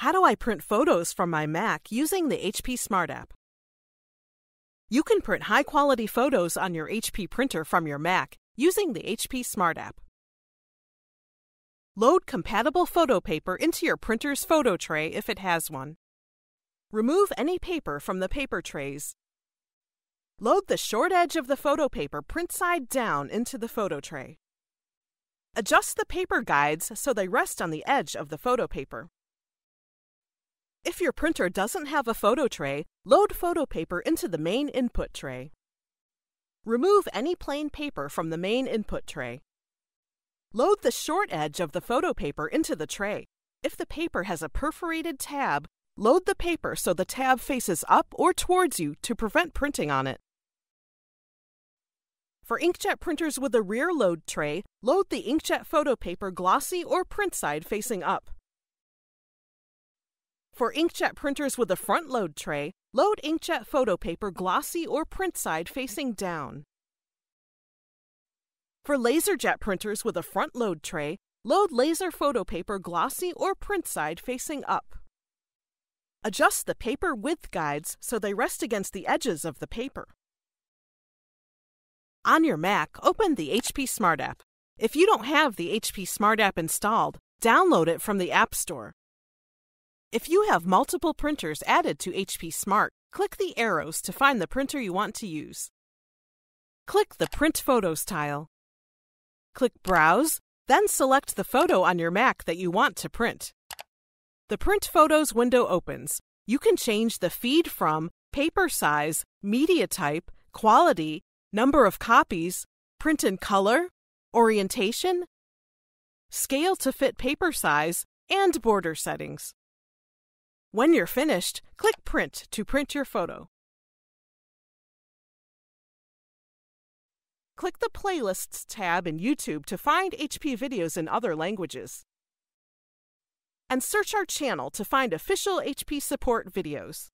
How do I print photos from my Mac using the HP Smart app? You can print high quality photos on your HP printer from your Mac using the HP Smart app. Load compatible photo paper into your printer's photo tray if it has one. Remove any paper from the paper trays. Load the short edge of the photo paper print side down into the photo tray. Adjust the paper guides so they rest on the edge of the photo paper. If your printer doesn't have a photo tray, load photo paper into the main input tray. Remove any plain paper from the main input tray. Load the short edge of the photo paper into the tray. If the paper has a perforated tab, load the paper so the tab faces up or towards you to prevent printing on it. For inkjet printers with a rear load tray, load the inkjet photo paper glossy or print side facing up. For inkjet printers with a front load tray, load inkjet photo paper glossy or print side facing down. For laserjet printers with a front load tray, load laser photo paper glossy or print side facing up. Adjust the paper width guides so they rest against the edges of the paper. On your Mac, open the HP Smart app. If you don't have the HP Smart app installed, download it from the App Store. If you have multiple printers added to HP Smart, click the arrows to find the printer you want to use. Click the Print Photos tile. Click Browse, then select the photo on your Mac that you want to print. The Print Photos window opens. You can change the feed from paper size, media type, quality, number of copies, print in color, orientation, scale to fit paper size, and border settings. When you're finished, click Print to print your photo. Click the Playlists tab in YouTube to find HP videos in other languages. And search our channel to find official HP support videos.